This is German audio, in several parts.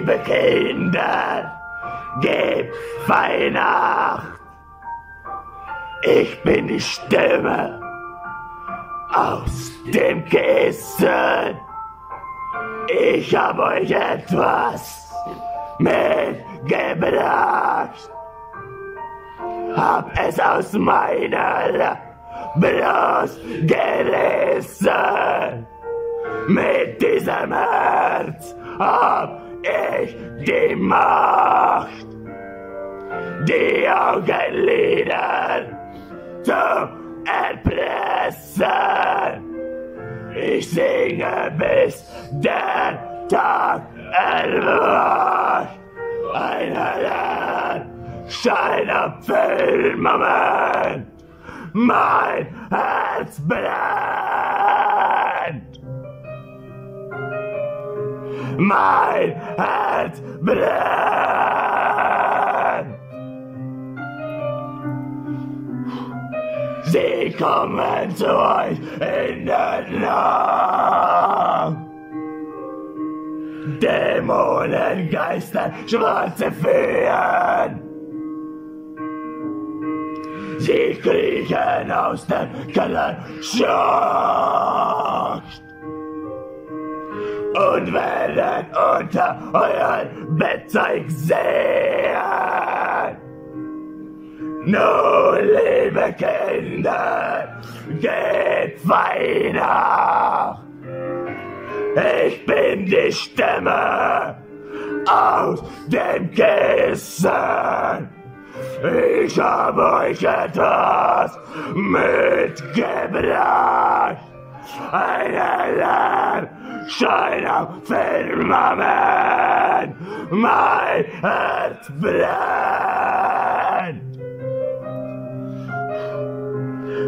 liebe Kinder, gebt Weihnacht. Ich bin die Stimme aus dem Kissen. Ich hab euch etwas mitgebracht. Hab es aus meiner Brust gerissen. Mit diesem Herz hab ich die Macht, die Augenlider zu erpressen. Ich singe bis der Tag erwacht. Ein heller Schein Firmament. Mein Herz brennt. Mein Herz brennt. Sie kommen zu euch in der Nacht. Dämonen, Geister, schwarze Feen. Sie kriechen aus dem Kellerschacht und werden unter euren Bettzeug sehen. Nun, liebe Kinder, geht weiter. Ich bin die Stimme aus dem Kissen. Ich habe euch etwas mitgebracht. Ein heller Schein am Firmament. Mein Herz brennt.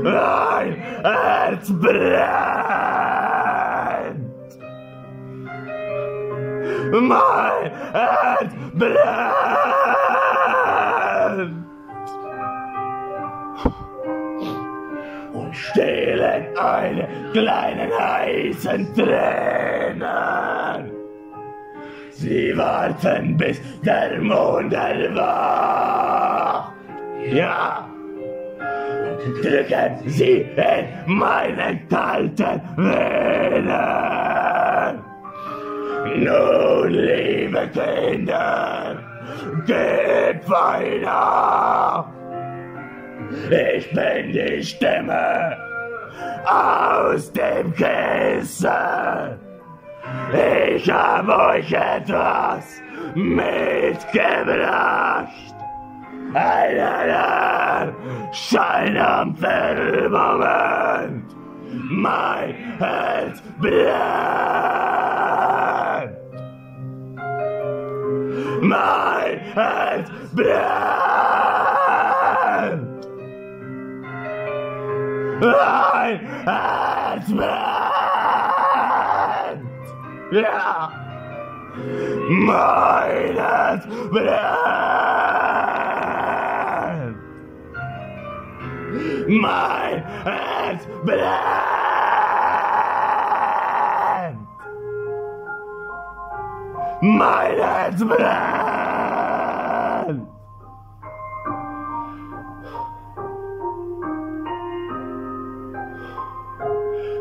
Mein Herz brennt. Mein Herz brennt. Stehlen eine kleinen heißen Tränen. Sie warten, bis der Mond erwacht. Ja, drücken Sie in meine kalten Venen. Nun, liebe Kinder, geht weiter. Ich bin die Stimme aus dem Kissen. Ich hab euch etwas mitgebracht. Ein heller Schein am Firmament. Mein Herz brennt. Mein Herz brennt. Mein Herz brennt. Ja. Mein Herz brennt.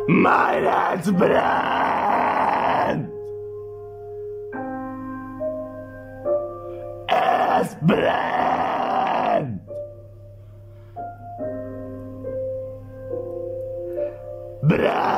Mein Herz brennt. Es brennt. Brennt.